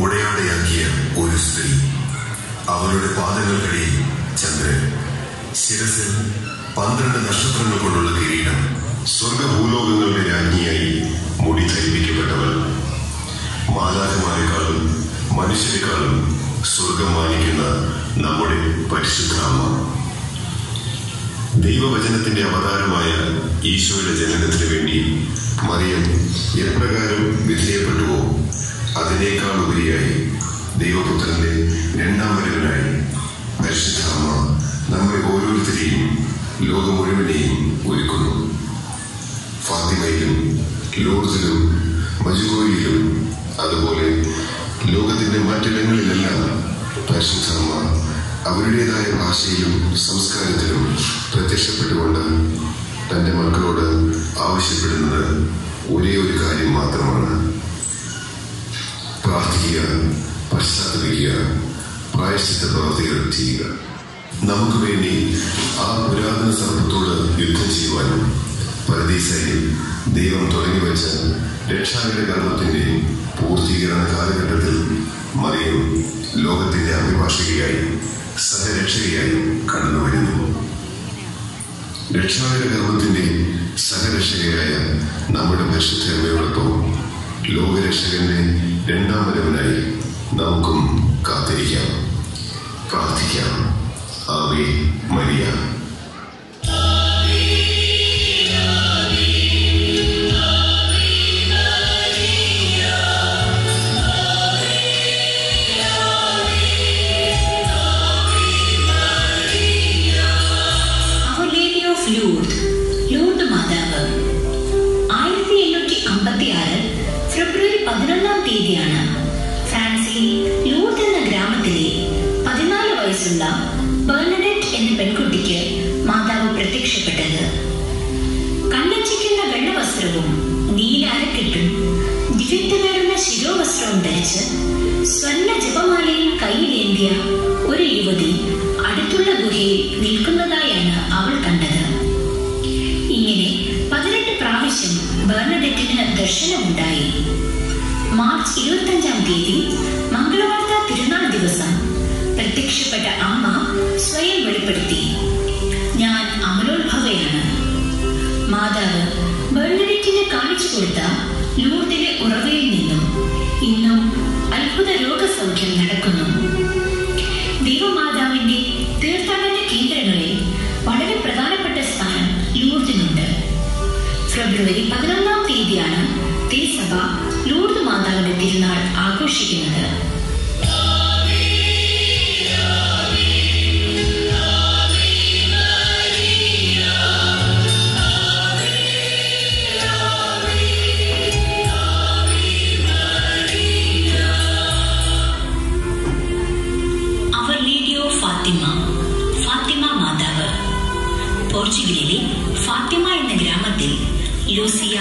ഉടയാടയാക്കിയ ഒരു സ്ത്രീ. അവളുടെ പാദങ്ങൾക്കിടയിൽ ചന്ദ്രൻ. ശിരസിൽ പന്ത്രണ്ട് നക്ഷത്രങ്ങൾ കൊണ്ടുള്ള കിരീടം. സ്വർഗഭൂലോകങ്ങളുടെ രാജ്ഞിയായി മുടി ധരിപ്പിക്കപ്പെട്ടവൾ. മാതാക്കന്മാരെക്കാളും മനുഷ്യരെക്കാളും സ്വർഗം മാനിക്കുന്ന നമ്മുടെ പരിശുദ്ധ അമ്മ. ദൈവവചനത്തിന്റെ അവതാരമായ ഈശോയുടെ ജനനത്തിന് വേണ്ടി മറിയം എപ്രകാരം വിധേയപ്പെട്ടുവോ? അതിനേക്കാൾ ഉപരിയായി ദൈവപുത്രന്റെ രണ്ടാം വരവിനായി പരിശുദ്ധാമ നമ്മെ ഓരോരുത്തരെയും ലോകം മുഴുവനെയും ഒരുക്കുന്നു. ഫാത്തിമയിലും ലോർസിലും മജുകോയിലും അതുപോലെ ലോകത്തിന്റെ മറ്റിടങ്ങളിലെല്ലാം പരിശുദ്ധാമ അവരുടേതായ ഭാഷയിലും സംസ്കാരത്തിലും പ്രത്യക്ഷപ്പെട്ടുകൊണ്ട് തന്റെ മക്കളോട് ആവശ്യപ്പെടുന്നത് ഒരേ ഒരു കാര്യം മാത്രമാണ്. പ്രാർത്ഥിക്കുക പശ്ചാത്തപിക്കുക പ്രായശ്ചിത്ത പ്രവർത്തികൾ ചെയ്യുക നമുക്ക് വേണ്ടി ആ പുരാതന സർപ്പത്തോട് യുദ്ധം ചെയ്യുവാനും പരദീസയിൽ ദൈവം തുടങ്ങി വെച്ച രക്ഷാകര കർമ്മത്തിന്റെ പൂർത്തീകരണ കാലഘട്ടത്തിൽ മറിയം ലോകത്തിന്റെ അഭിഭാഷകയായി സഹരക്ഷകയായി കടന്നു വരുന്നു. രക്ഷാകര കർമ്മത്തിന്റെ സഹരക്ഷകയായ നമ്മുടെ പരിശുദ്ധമ്മയോടൊപ്പം ലോകരക്ഷകന്റെ രണ്ടാം വരവിനായി നമുക്കും കാത്തിരിക്കാം. പ്രാർത്ഥിക്കാം. Ave Maria. വയസ്സുള്ള ബേർണഡറ്റ് എന്ന പെൺകുട്ടിക്ക് മാതാവ് പ്രത്യക്ഷപ്പെട്ടത്. കണ്ണച്ചിക്കുന്ന വെള്ളവസ്ത്രവും നീല അരക്കെട്ടും ദിവ്യത്വമേറുന്ന ശിരോവസ്ത്രവും ധരിച്ച് സ്വർണ ജപമാലയും കയ്യിലേന്തിയ ഒരു യുവതി അടുത്തുള്ള ഗുഹയിൽ നിൽക്കുന്നതായാണ് അവൾ കണ്ടത്. ഇങ്ങനെ പതിനെട്ട് പ്രാവശ്യം ബേർണഡറ്റിന് ദർശനമുണ്ടായി. മാർച്ച് ഇരുപത്തഞ്ചാം തീയതി പ്രത്യക്ഷപ്പെട്ട അമ്മ സ്വയം വെളിപ്പെടുത്തി. ഞാൻ അമലോത്ഭവയാണ് മാതാവ് ബെർണഡിറ്റിന് കാണിച്ചു കൊടുത്ത ലൂർദിലെ ഉറവയിൽ നിന്നും ഇന്നും അത്ഭുത രോഗസൗഖ്യം നടക്കുന്നു. ദൈവമാതാവിന്റെ തീർത്ഥാടന കേന്ദ്രങ്ങളിൽ വളരെ പ്രധാനപ്പെട്ട സ്ഥാനം ലൂർദിനുണ്ട്. ഫെബ്രുവരി പതിനൊന്നാം തീയതിയാണ് തിരുസഭ ലൂർദ് മാതാവിന്റെ തിരുനാൾ ആഘോഷിക്കുന്നത്. പോർച്ചുഗലിലെ ഫാത്തിമ എന്ന ഗ്രാമത്തിൽ ലൂസിയ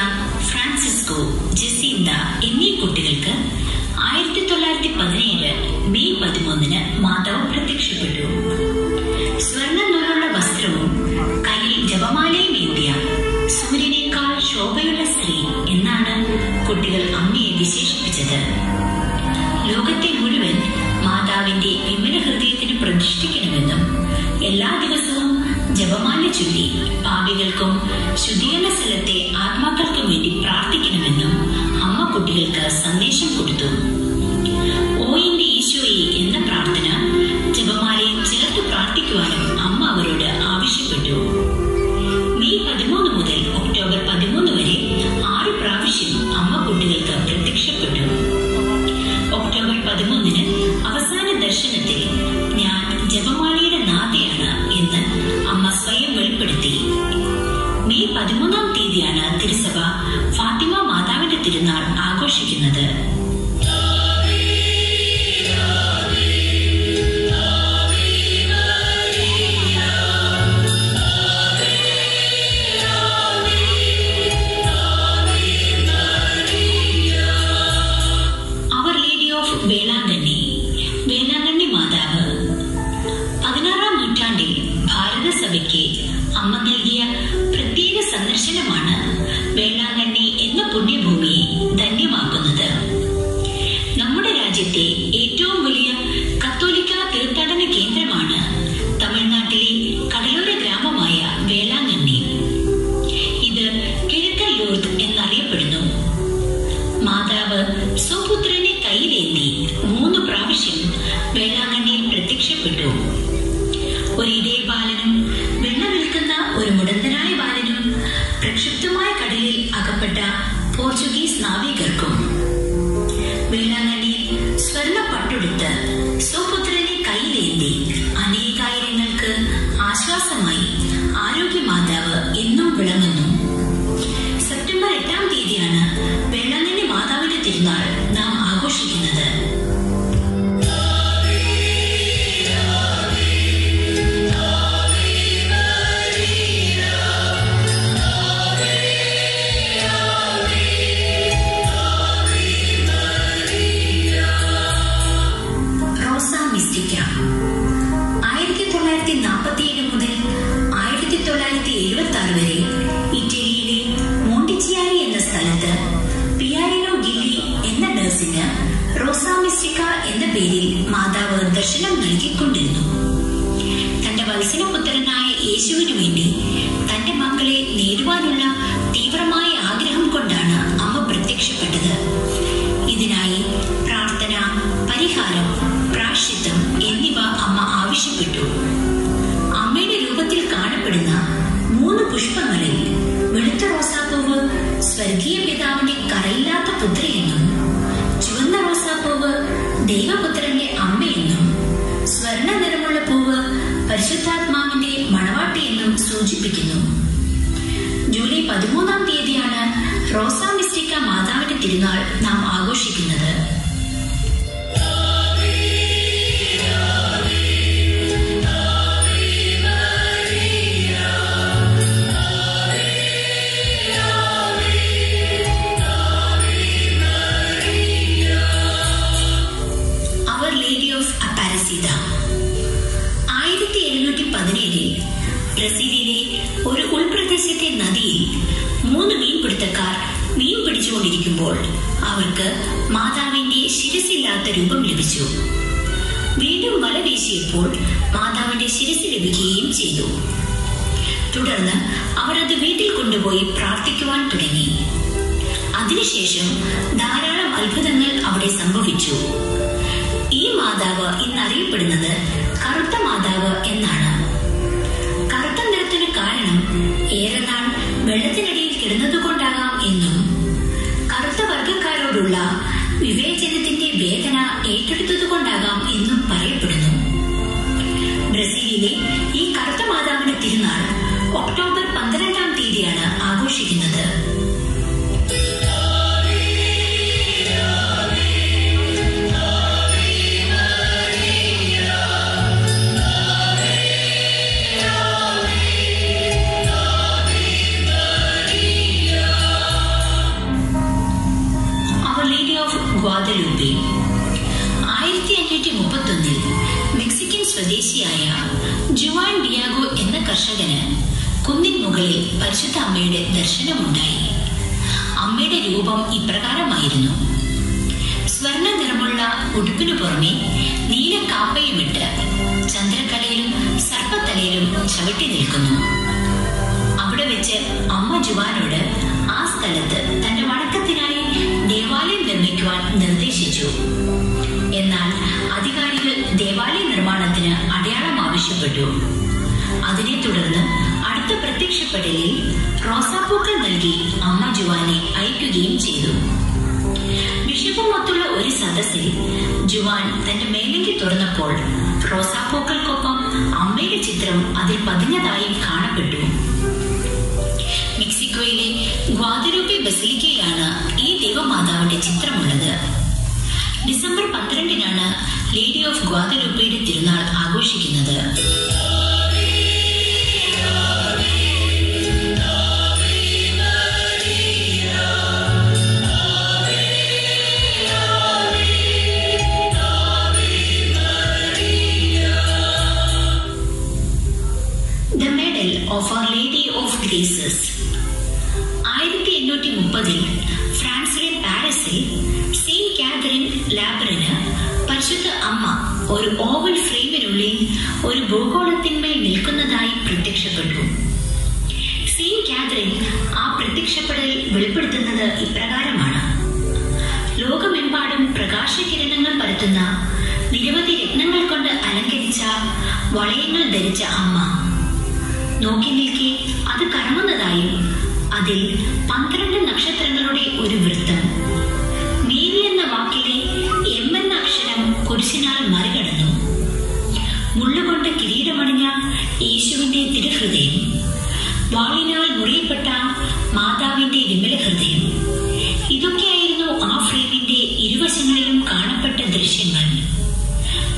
ഫ്രാൻസിസ്കോ ജസീന്ത എന്നീ കുട്ടികൾക്ക് ആയിരത്തി തൊള്ളായിരത്തി പതിനേഴ് മെയ് പതിമൂന്നിന് മാതാവ് പ്രത്യക്ഷപ്പെട്ടു. സ്വർണ നൂലുള്ള വസ്ത്രവും കയ്യിൽ ജപമാലയും ഏന്തിയ സൂര്യനേക്കാൾ ശോഭയുള്ള സ്ത്രീ എന്നാണ് കുട്ടികൾ അമ്മയെ വിശേഷിപ്പിച്ചത്. ലോകത്തെ മുഴുവൻ മാതാവിന്റെ വിമല ഹൃദയത്തിന് പ്രതിഷ്ഠിക്കണമെന്നും എല്ലാ ദിവസവും ജപമാല ചൊല്ലി പാപികൾക്കും ശുദ്ധീകരണ സ്ഥലത്തെ ആത്മാക്കൾക്കും വേണ്ടി പ്രാർത്ഥിക്കണമെന്നും അമ്മ കുട്ടികൾക്ക് സന്ദേശം കൊടുത്തു. ഓ എന്റെ ഈശോയെ എന്ന പ്രാർത്ഥന ജപമാലയിൽ ചേർത്ത് പ്രാർത്ഥിക്കുവാനും അമ്മ അവരോട് City തിരുനാൾ നാം ആഘോഷിക്കുന്നത്. ആയിരത്തി തൊള്ളായിരത്തി നാൽപ്പത്തിയേഴ് മുതൽ ആയിരത്തി തൊള്ളായിരത്തി എഴുപത്തി ആറ് വരെ മാതാവ് ദർശനം നൽകിക്കൊണ്ടിരുന്നു. തന്റെ വത്സലപുത്രനായ യേശുവിനു വേണ്ടി തന്റെ മക്കളെ നേരുവാനുള്ള തീവ്രമായ ആഗ്രഹം കൊണ്ടാണ് അമ്മ പ്രത്യക്ഷപ്പെട്ടത്. ഇതിനായി പ്രാർത്ഥന പരിഹാരം പ്രാശിത്വം എന്നിവ അമ്മ ആവശ്യപ്പെട്ടു. അമ്മയുടെ രൂപത്തിൽ കാണപ്പെടുന്ന മൂന്ന് പുഷ്പങ്ങളിൽ വെളുത്ത റോസാപ്പൂവ് സ്വർഗീയ റോസ മിസ്റ്റിക്ക മാതാവിന്റെ തിരുനാൾ നാം ആഘോഷിക്കുന്നത്. ബ്രസീലിലെ ഒരു ഉൾപ്രദേശത്തെ നദിയിൽ മൂന്ന് മീൻപിടുത്തക്കാർ മീൻ പിടിച്ചുകൊണ്ടിരിക്കുമ്പോൾ അവർക്ക് മാതാവിന്റെ ശിരസില്ലാത്ത രൂപം ലഭിച്ചു. വീണ്ടും വല വീശിയപ്പോൾ മാതാവിന്റെ ശിരസ് ലഭിക്കുകയും ചെയ്തു. തുടർന്ന് അവർ അത് വീട്ടിൽ കൊണ്ടുപോയി പ്രാർത്ഥിക്കുവാൻ തുടങ്ങി. അതിനുശേഷം ധാരാളം അത്ഭുതങ്ങൾ അവിടെ സംഭവിച്ചു. ഈ മാതാവ് ഇന്നറിയപ്പെടുന്നത് കറുത്ത മാതാവ് എന്നാണ്. ജുവാൻ എന്ന കർഷകന് കുന്നിൻ മുകളിൽ പരിശുദ്ധ അമ്മയുടെ ദർശനമുണ്ടായി. അമ്മയുടെ രൂപം ഇപ്രകാരമായിരുന്നു. സ്വർണ നിറമുള്ള ഉടുപ്പിനു പുറമെ നീല കാപ്പയുമിട്ട് ചന്ദ്രക്കലയിലും സർപ്പത്തലയിലും ചവിട്ടി നിൽക്കുന്നു. അവിടെ വെച്ച് അമ്മ ജുവാനോട് ആ സ്ഥലത്ത് തന്റെ വണക്കത്തിനായി ദേവാലയം നിർമ്മിക്കുവാൻ നിർദ്ദേശിച്ചു. എന്നാൽ അധികാരികൾ ദേവാലയ നിർമ്മാണത്തിന് അടയാളം ആവശ്യപ്പെട്ടു. അതിനെ തുടർന്ന് അടുത്ത പ്രത്യക്ഷപ്പെടലിൽ റോസാപ്പൂക്കൾ നൽകി അമ്മ ജുവാനെ അയക്കുകയും ചെയ്തു. ബിഷപ്പുമൊത്തുള്ള ഒരു സദസ്സിൽ ജുവാൻ തന്റെ മേലേക്ക് തുറന്നപ്പോൾ റോസാപ്പൂക്കൾക്കൊപ്പം അമ്മയുടെ ചിത്രം അതിൽ പതിഞ്ഞതായും കാണപ്പെട്ടു. മെക്സിക്കോയിലെ ഗ്വാദരൂപി ബസിലിക്കയിലാണ് ഈ ദേവമാതാവിന്റെ ചിത്രമുള്ളത്. ഡിസംബർ പന്ത്രണ്ടിനാണ് ലേഡി ഓഫ് ഗ്വാദരൂപയുടെ തിരുനാൾ ആഘോഷിക്കുന്നത്. Of our lady of graces ആയിരത്തി എണ്ണൂറ്റി മുപ്പതിൽ ഫ്രാൻസിലെ പാരീസിൽ സെയിന്റ് കാതറിൻ ലാബറിന് പരിശുദ്ധ അമ്മ ഒരു ഓവൽ ഫ്രെയിമിനുള്ളിൽ ഒരു ഭൂഗോളത്തിന്മേൽ നിൽക്കുന്നതായി പ്രത്യക്ഷപ്പെട്ടു. സെയിന്റ് കാതറിൻ ആ പ്രത്യക്ഷപ്പെടൽ വെളിപ്പെടുത്തുന്നത് ഇപ്രകാരമാണ്. ലോകമെമ്പാടും പ്രകാശകിരണങ്ങൾ പരത്തുന്ന നിരവധി രത്നങ്ങൾ കൊണ്ട് അലങ്കരിച്ച വളയങ്ങൾ ധരിച്ച അമ്മ. നോക്കി നിൽക്കെ അത് കറങ്ങുന്നതായും അതിൽ പന്ത്രണ്ട് നക്ഷത്രങ്ങളുടെ ഒരു വൃത്തം. നീലി എന്ന വാക്കിലെ എം എന്ന അക്ഷരം കുരിശിനാൽ മറികടന്നു. മുള്ളുകൊണ്ട് കിരീടമണിഞ്ഞ യേശുവിന്റെ തിരുഹൃദയം. വാളിനാൽ മുറിയപ്പെട്ട മാതാവിന്റെ വിമല ഹൃദയം ഇതൊക്കെയായിരുന്നു ആ ഫ്രെയിമിന്റെ ഇരുവശങ്ങളിലും കാണപ്പെട്ട ദൃശ്യങ്ങൾ.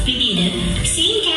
പിന്നീട് സെയിന്റ്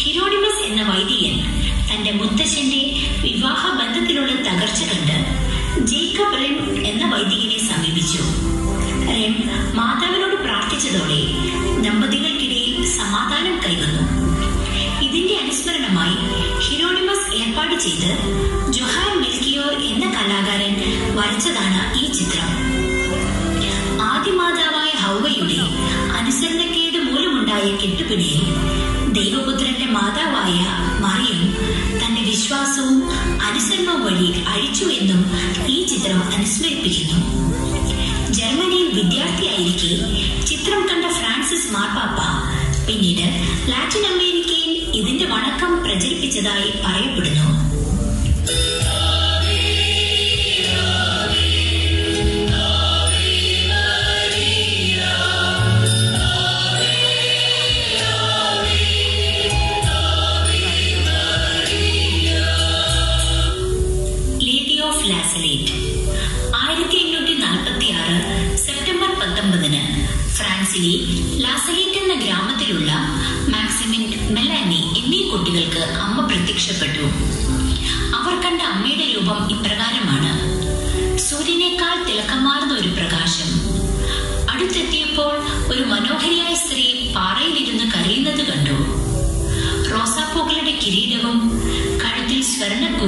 ഹിരോഡിമസ് എന്ന വൈദികൻ തന്റെ മുത്തശ്ശന്റെ വിവാഹ ബന്ധത്തിലുള്ള തകർച്ച കണ്ട് ജേക്കബ് റെം എന്ന വൈദികനെ സമീപിച്ചു. റെം മാതാവിനോട് പ്രാർത്ഥിച്ചതോടെ ദമ്പതികൾക്കിടയിൽ സമാധാനം കൈവന്നു. ഇതിന്റെ അനുസ്മരണമായി ഹിരോണിമസ് ഏർപ്പാട് ചെയ്ത് ജൊഹാൻ മിൽക്കിയോർ എന്ന കലാകാരൻ വരച്ചതാണ് ഈ ചിത്രം. ആദ്യമാതാവായ ഹൗവയുടെ അനുസരണക്കേട് മൂലമുണ്ടായ കെട്ടുപിടിയിൽ മാതാവായ മറിയം തന്റെ വിശ്വാസവും അനുസരണവും വഴി അഴിച്ചു എന്നും ഈ ചിത്രം അനുസ്മരിപ്പിക്കുന്നു. ജർമ്മനിയിൽ വിദ്യാർത്ഥിയായിരിക്കെ ചിത്രം കണ്ട ഫ്രാൻസിസ് മാർപ്പാപ്പ. പിന്നീട് ലാറ്റിൻ അമേരിക്കയിൽ ഇതിന്റെ വണക്കം പ്രചരിപ്പിച്ചതായി പറയപ്പെടുന്നു. ഫ്രാൻസിലെ ലാസലേറ്റ് എന്ന ഗ്രാമത്തിലുള്ള മാക്സിമിൻ മെലാനി എന്നീ കുട്ടികൾക്ക് അമ്മ പ്രത്യക്ഷപ്പെട്ടു. അവർ കണ്ട അമ്മയുടെ രൂപം ഇപ്രകാരമാണ്. സൂര്യനേക്കാൾ തിളക്കമാർന്ന ഒരു പ്രകാശം. അടുത്തെത്തിയപ്പോൾ ഒരു മനോഹരിയായ സ്ത്രീ പാറയിലിരുന്ന് കരയുന്നത് കണ്ടു. റോസാപ്പൂക്കളുടെ കിരീടവും കഴുത്തിൽ സ്വർണ